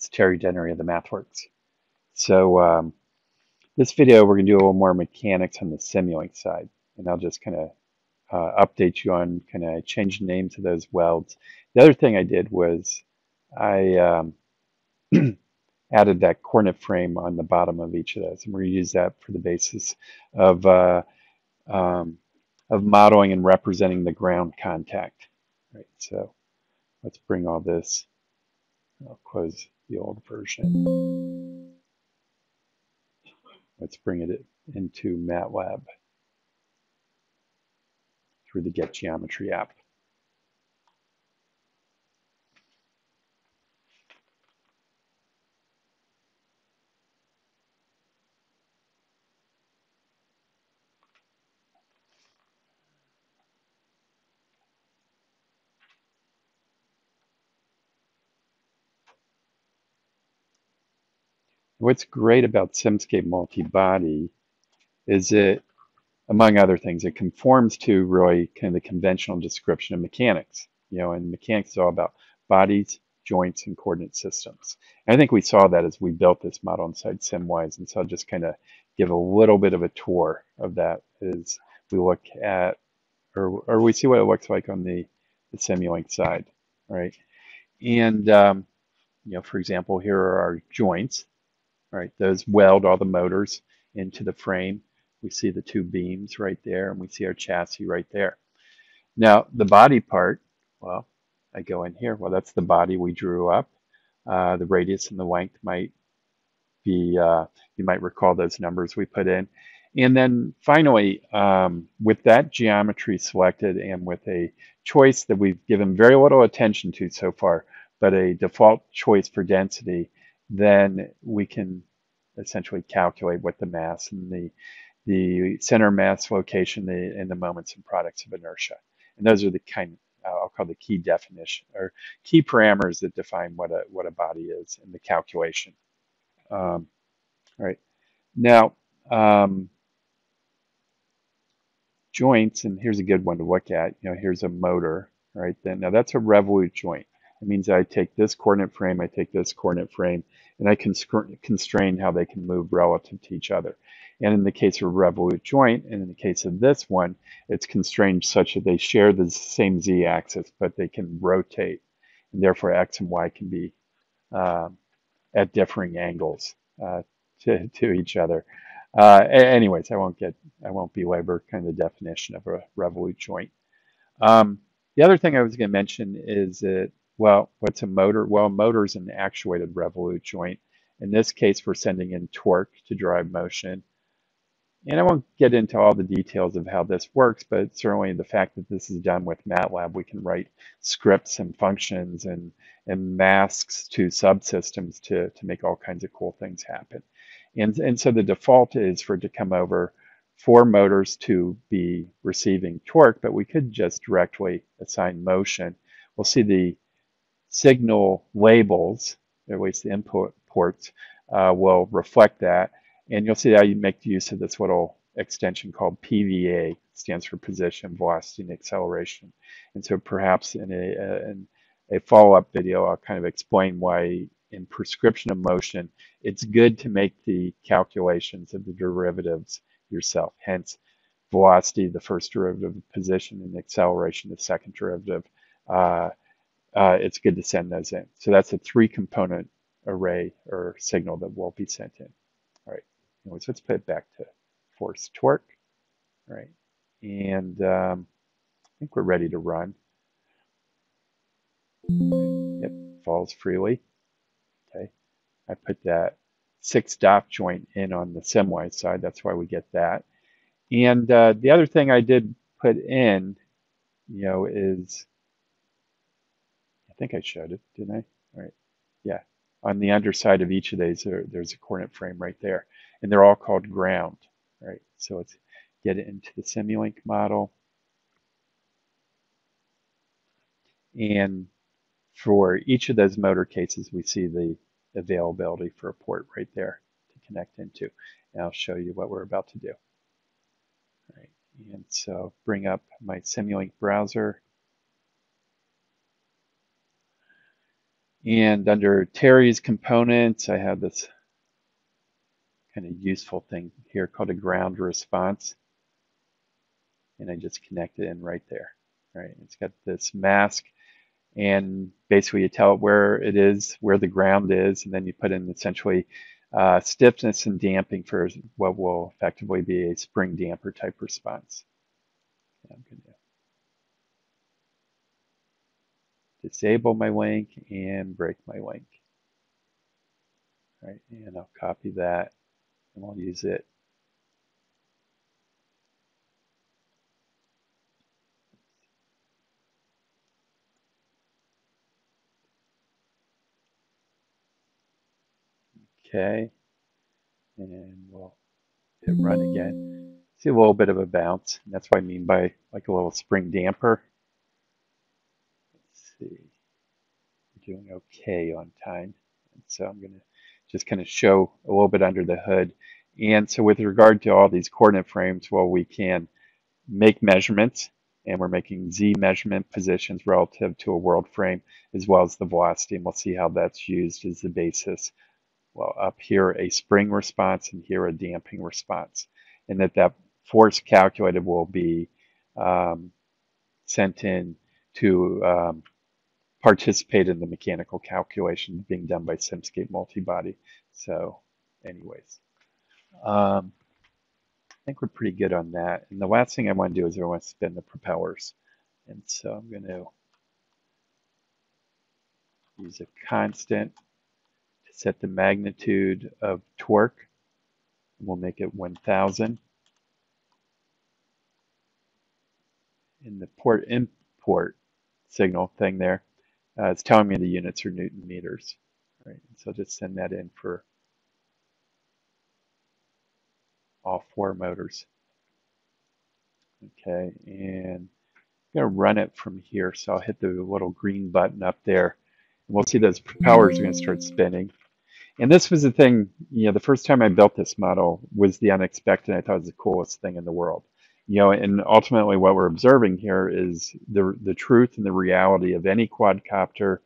It's Terry Denery of the MathWorks. So um, this video, we're going to do a little more mechanics on the Simulink side. And I'll just kind of uh, update you on kind of change the names of those welds. The other thing I did was I um, added that coordinate frame on the bottom of each of those. And we're going to use that for the basis of, uh, um, of modeling and representing the ground contact. Right, so let's bring all this, I'll close the old version. Let's bring it into MATLAB through the Get Geometry app. What's great about Simscape Multibody is it, among other things, it conforms to really kind of the conventional description of mechanics. You know, and mechanics is all about bodies, joints, and coordinate systems. And I think we saw that as we built this model inside SimWise. And so I'll just kind of give a little bit of a tour of that as we look at, or, or we see what it looks like on the, the Simulink side, right? And, um, you know, for example, here are our joints right? Those weld all the motors into the frame. We see the two beams right there, and we see our chassis right there. Now, the body part, well, I go in here. Well, that's the body we drew up. Uh, the radius and the length might be, uh, you might recall those numbers we put in. And then finally, um, with that geometry selected and with a choice that we've given very little attention to so far, but a default choice for density, then we can essentially calculate what the mass and the the center mass location the, and the moments and products of inertia. And those are the kind I'll call the key definition or key parameters that define what a what a body is in the calculation. Um, right now, um, joints, and here's a good one to look at. You know, here's a motor, right? Then now that's a revolute joint. It means I take this coordinate frame, I take this coordinate frame, and I can constrain how they can move relative to each other. And in the case of revolute joint, and in the case of this one, it's constrained such that they share the same z-axis, but they can rotate. And therefore, x and y can be uh, at differing angles uh, to, to each other. Uh, anyways, I won't get, I won't belabor kind of the definition of a revolute joint. Um, the other thing I was going to mention is that well, what's a motor? Well, a motor is an actuated revolute joint. In this case, we're sending in torque to drive motion. And I won't get into all the details of how this works, but certainly the fact that this is done with MATLAB, we can write scripts and functions and, and masks to subsystems to, to make all kinds of cool things happen. And, and so the default is for it to come over for motors to be receiving torque, but we could just directly assign motion. We'll see the signal labels, at least the input ports, uh, will reflect that. And you'll see how you make use of this little extension called PVA, stands for position, velocity, and acceleration. And so perhaps in a, in a follow-up video, I'll kind of explain why in prescription of motion, it's good to make the calculations of the derivatives yourself. Hence, velocity, the first derivative of position, and acceleration, the second derivative. Uh, uh, it's good to send those in. So that's a three component array or signal that will be sent in. All right, anyways, let's put it back to force torque. All right, and um, I think we're ready to run. It falls freely. Okay, I put that six DOF joint in on the SimWise side. That's why we get that. And uh, the other thing I did put in, you know, is think I showed it, didn't I? All right. Yeah. On the underside of each of these, there, there's a coordinate frame right there. And they're all called ground, right? So let's get into the Simulink model. And for each of those motor cases, we see the availability for a port right there to connect into. And I'll show you what we're about to do. All right. And so bring up my Simulink browser. And under Terry's components, I have this kind of useful thing here called a ground response. And I just connect it in right there. Right, it's got this mask and basically you tell it where it is, where the ground is, and then you put in essentially uh, stiffness and damping for what will effectively be a spring damper type response. I'm going to disable my link and break my link. All right, and I'll copy that and I'll use it Okay, and we'll hit run again. See a little bit of a bounce. That's what I mean by like a little spring damper. See. Doing okay on time. And so I'm going to just kind of show a little bit under the hood. And so with regard to all these coordinate frames, well, we can make measurements and we're making Z measurement positions relative to a world frame as well as the velocity. And we'll see how that's used as the basis well, up here a spring response and here a damping response. And that that force calculated will be um, sent in to um, participate in the mechanical calculation being done by SimScape Multibody. So anyways, um, I think we're pretty good on that. And the last thing I want to do is I want to spin the propellers. And so I'm going to use a constant to set the magnitude of torque. We'll make it 1000. In the port import signal thing there, uh, it's telling me the units are Newton meters. Right, so just send that in for all four motors. Okay, and I'm going to run it from here. So I'll hit the little green button up there. And we'll see those propellers are going to start spinning. And this was the thing, you know, the first time I built this model was the unexpected. I thought it was the coolest thing in the world. You know, and ultimately what we're observing here is the, the truth and the reality of any quadcopter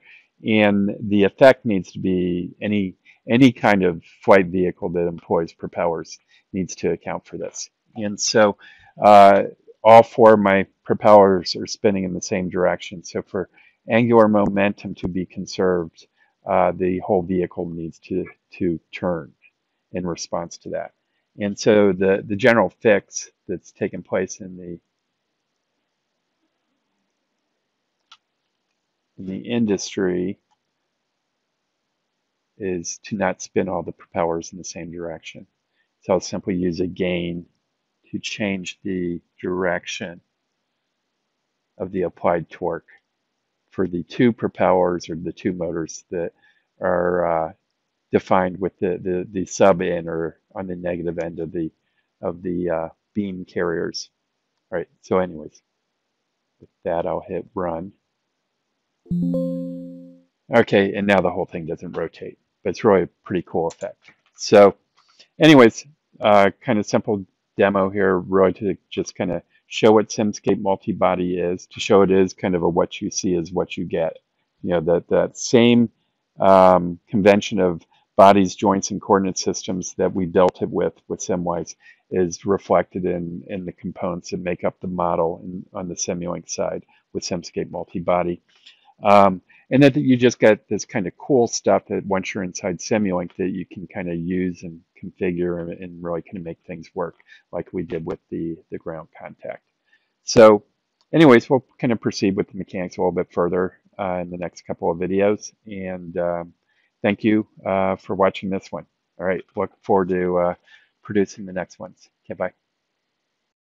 and the effect needs to be any any kind of flight vehicle that employs propellers needs to account for this. And so uh, all four of my propellers are spinning in the same direction. So for angular momentum to be conserved, uh, the whole vehicle needs to, to turn in response to that. And so the, the general fix that's taken place in the in the industry is to not spin all the propellers in the same direction. So I'll simply use a gain to change the direction of the applied torque for the two propellers or the two motors that are uh, defined with the, the, the sub in or on the negative end of the of the uh, beam carriers. All right, so anyways, with that I'll hit run. Okay, and now the whole thing doesn't rotate, but it's really a pretty cool effect. So anyways, uh, kind of simple demo here, really to just kind of show what SimScape multibody is, to show it is kind of a what you see is what you get. You know, that, that same um, convention of bodies, joints, and coordinate systems that we dealt it with, with SimWise, is reflected in, in the components that make up the model in, on the Simulink side with SimScape multibody. Um, and that you just get this kind of cool stuff that once you're inside Simulink that you can kind of use and configure and, and really kind of make things work like we did with the, the ground contact. So anyways, we'll kind of proceed with the mechanics a little bit further uh, in the next couple of videos. And um, thank you uh, for watching this one. All right, look forward to uh, producing the next ones. Okay, bye.